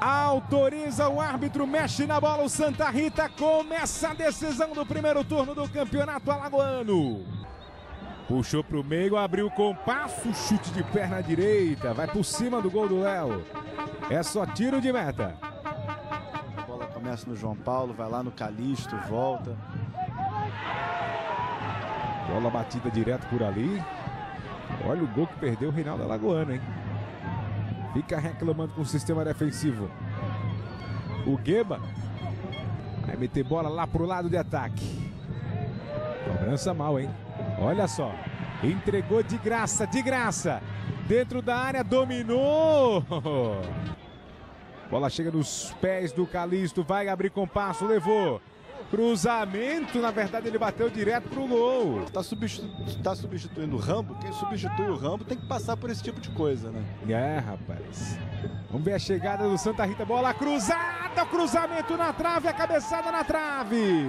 Autoriza o árbitro, mexe na bola. O Santa Rita começa a decisão do primeiro turno do campeonato alagoano. Puxou para o meio, abriu com passo, chute de perna direita. Vai por cima do gol do Léo. É só tiro de meta. A bola começa no João Paulo, vai lá no Calixto, volta. Bola batida direto por ali. Olha o gol que perdeu o Reinaldo Alagoano, hein? Fica reclamando com o sistema defensivo. O Gueba vai meter bola lá pro lado de ataque. Cobrança mal, hein? Olha só. Entregou de graça, de graça. Dentro da área, dominou. Bola chega nos pés do Calixto, vai abrir com passo, levou. Cruzamento, na verdade ele bateu direto pro gol. Tá, substitu tá substituindo o Rambo, quem substitui o Rambo tem que passar por esse tipo de coisa, né? É, rapaz. Vamos ver a chegada do Santa Rita, bola cruzada, cruzamento na trave, a cabeçada na trave.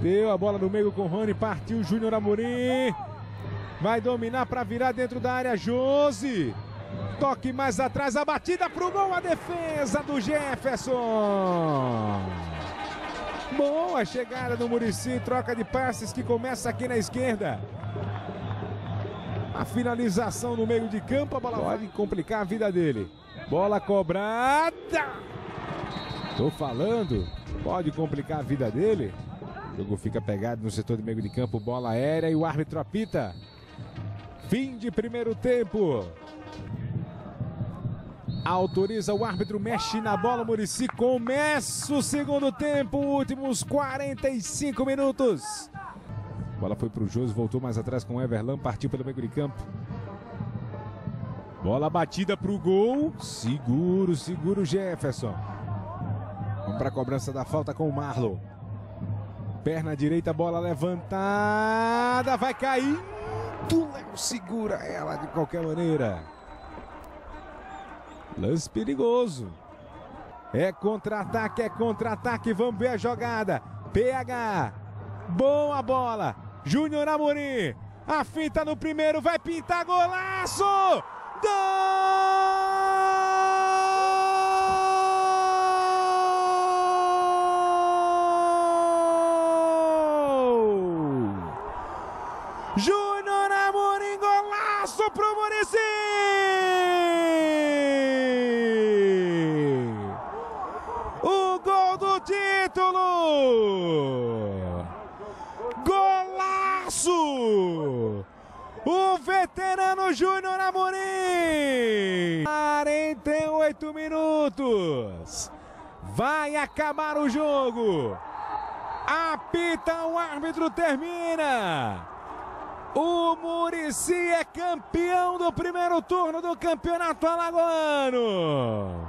Deu a bola no meio com o Rony, partiu o Júnior Amorim. Vai dominar para virar dentro da área, Josi. Toque mais atrás, a batida pro gol, a defesa do Jefferson. Boa chegada do Murici, troca de passes que começa aqui na esquerda. A finalização no meio de campo, a bola pode complicar a vida dele. Bola cobrada. Tô falando, pode complicar a vida dele. O jogo fica pegado no setor de meio de campo, bola aérea e o árbitro apita. Fim de primeiro tempo. Autoriza o árbitro, mexe na bola, Murici. Começa o segundo tempo, últimos 45 minutos. A bola foi para o Josi, voltou mais atrás com o Everlan, partiu pelo meio de campo. Bola batida para o gol. Seguro, seguro Jefferson. Vamos para a cobrança da falta com o Marlon. Perna direita, bola levantada. Vai caindo. Léo segura ela de qualquer maneira. Lance perigoso. É contra-ataque, é contra-ataque. Vamos ver a jogada. PH. Boa bola. Júnior Amorim. A finta no primeiro. Vai pintar golaço. Gol! Júnior golaço pro Murici! O gol do título! Golaço! O veterano Júnior Amorim! 48 minutos! Vai acabar o jogo! Apita o árbitro, termina! O Murici é campeão do primeiro turno do Campeonato Alagoano!